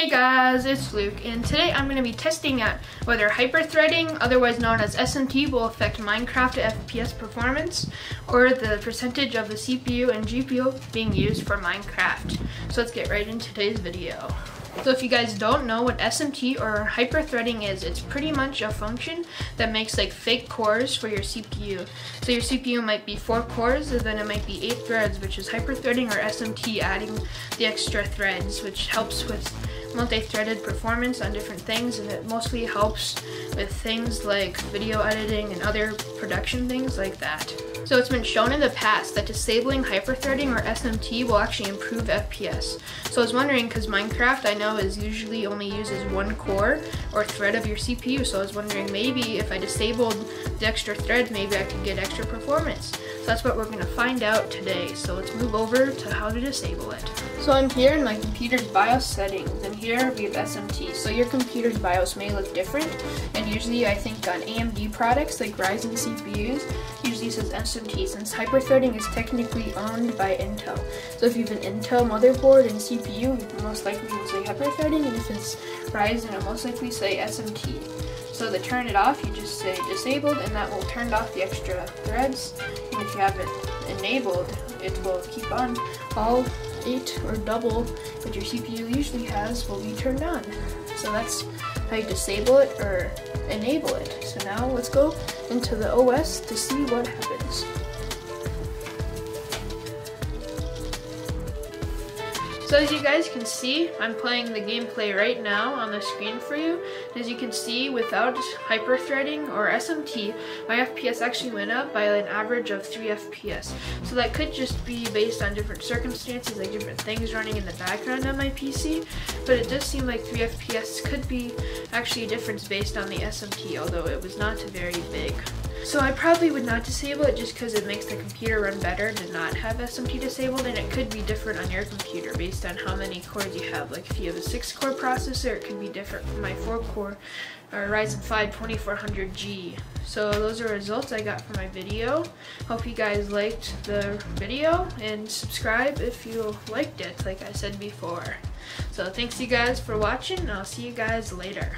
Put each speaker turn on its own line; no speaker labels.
Hey guys, it's Luke, and today I'm going to be testing out whether hyperthreading, otherwise known as SMT, will affect Minecraft FPS performance, or the percentage of the CPU and GPU being used for Minecraft. So let's get right into today's video. So if you guys don't know what SMT or hyperthreading is, it's pretty much a function that makes like fake cores for your CPU. So your CPU might be four cores and then it might be eight threads, which is hyperthreading or SMT adding the extra threads, which helps with multi-threaded performance on different things and it mostly helps with things like video editing and other production things like that. So it's been shown in the past that disabling hyperthreading or SMT will actually improve FPS. So I was wondering, because Minecraft I know is usually only uses one core or thread of your CPU, so I was wondering maybe if I disabled extra thread, maybe I could get extra performance. So that's what we're to find out today. So let's move over to how to disable it. So I'm here in my computer's BIOS settings, and here we have SMT. So your computer's BIOS may look different, and usually I think on AMD products like Ryzen CPUs, usually says SMT since hyperthreading is technically owned by Intel. So if you have an Intel motherboard and CPU, you most likely will say hyperthreading, and if it's Ryzen, it'll most likely say SMT. So to turn it off, you just say disabled, and that will turn off the extra threads. And if you have it enabled, it will keep on all eight or double that your CPU usually has will be turned on. So that's how you disable it or enable it. So now let's go into the OS to see what happens. So as you guys can see, I'm playing the gameplay right now on the screen for you. As you can see, without hyperthreading or SMT, my FPS actually went up by an average of 3 FPS. So that could just be based on different circumstances, like different things running in the background on my PC. But it does seem like 3 FPS could be actually a difference based on the SMT, although it was not very big. So I probably would not disable it just because it makes the computer run better to not have SMT disabled and it could be different on your computer based on how many cores you have. Like if you have a 6 core processor it could be different from my 4 core or Ryzen 5 2400G. So those are results I got from my video. Hope you guys liked the video and subscribe if you liked it like I said before. So thanks you guys for watching and I'll see you guys later.